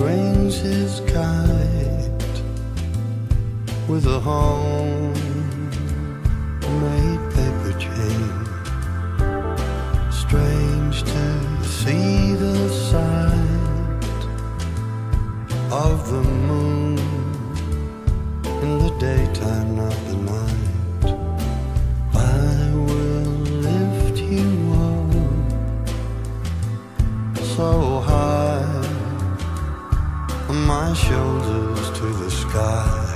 brings his kite with a home. To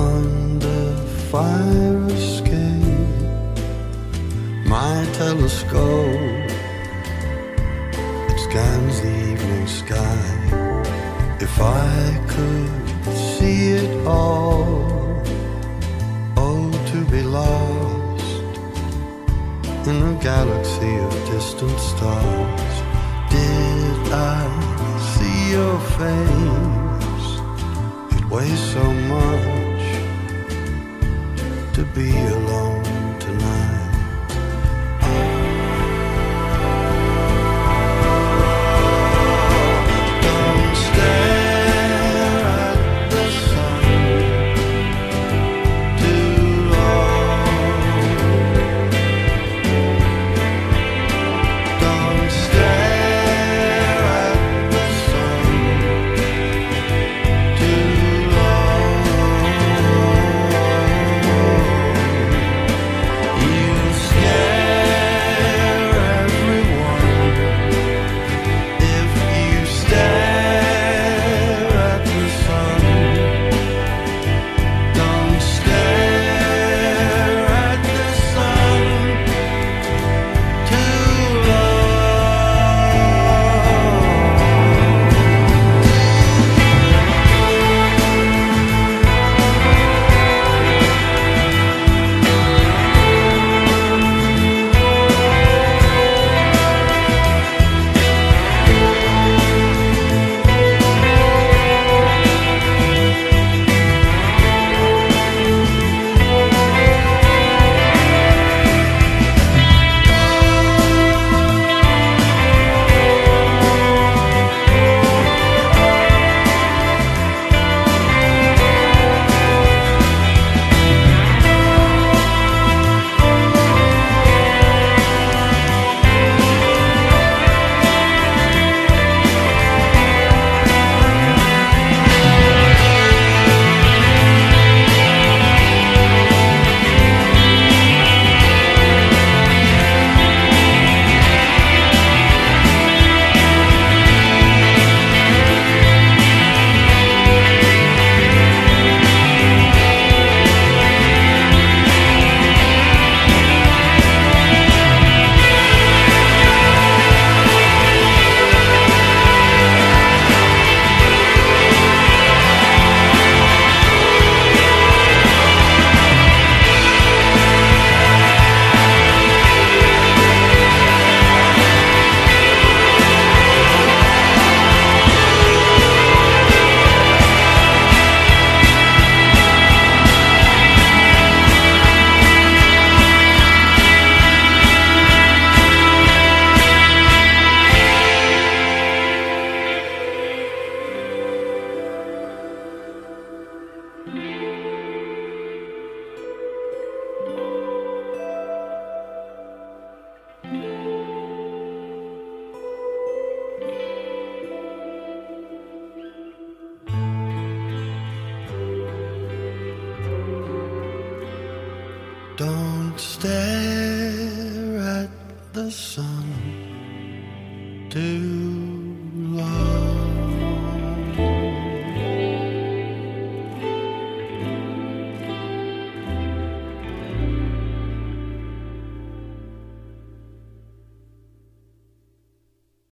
under fire escape. My telescope it scans the evening sky. If I could see it all. Oh, to be lost in a galaxy of distant stars. Did I see your face? It weighs so much to be alone Don't stare at the sun. Too